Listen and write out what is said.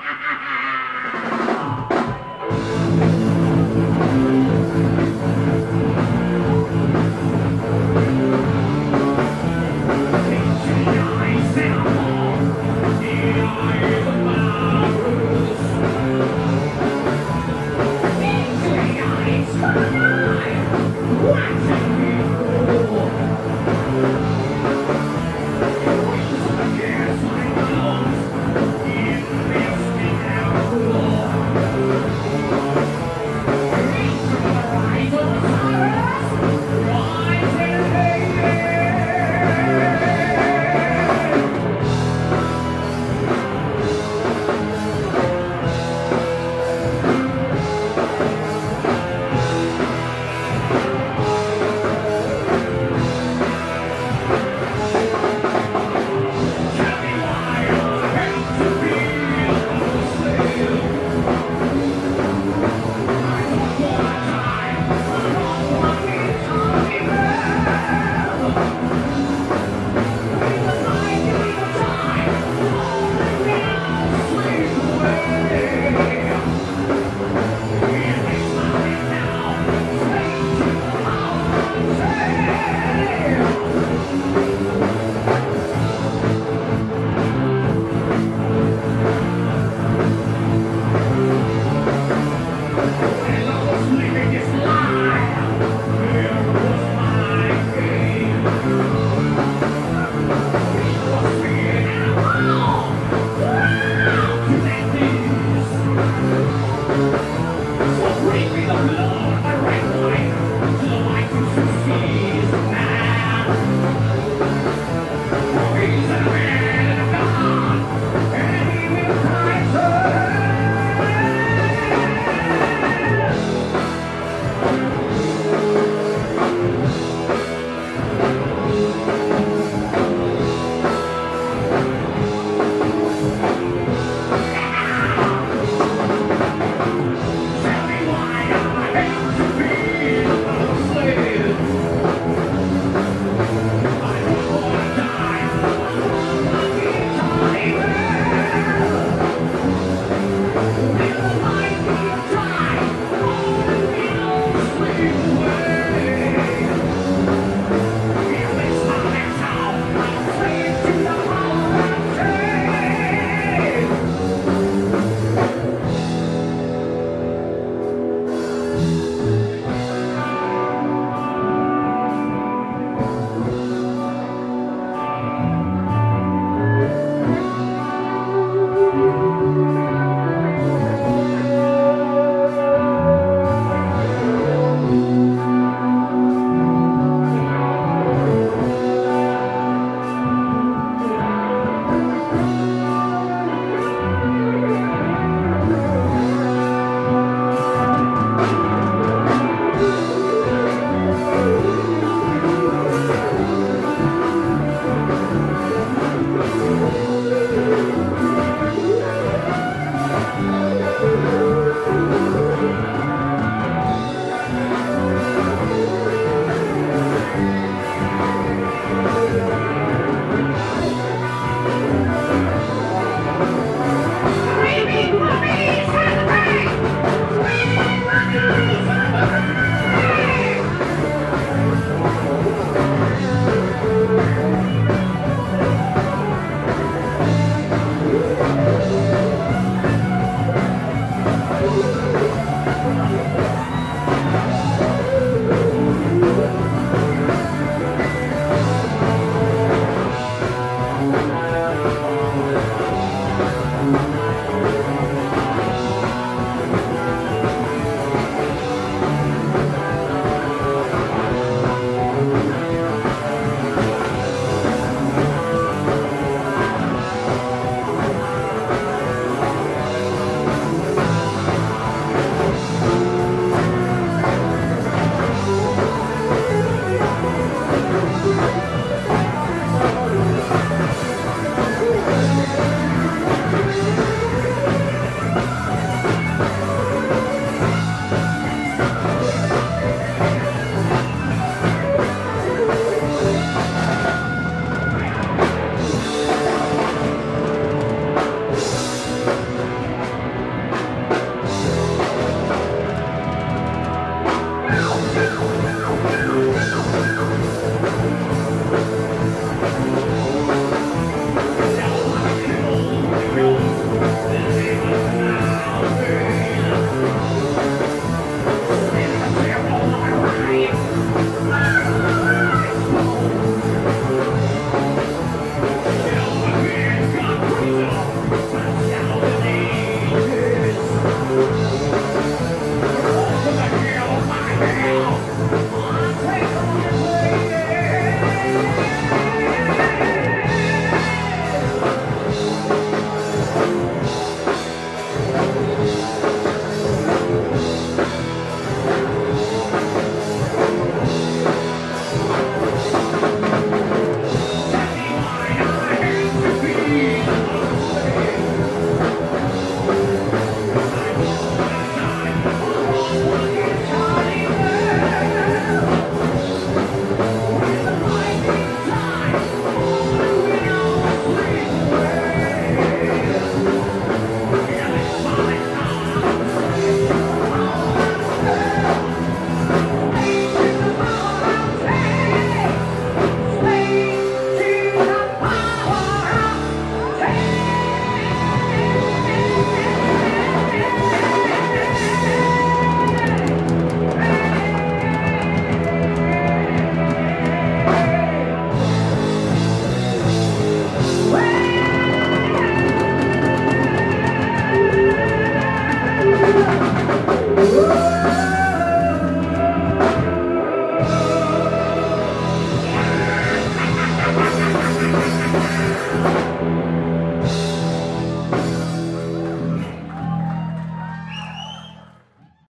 Ha, ha, ha.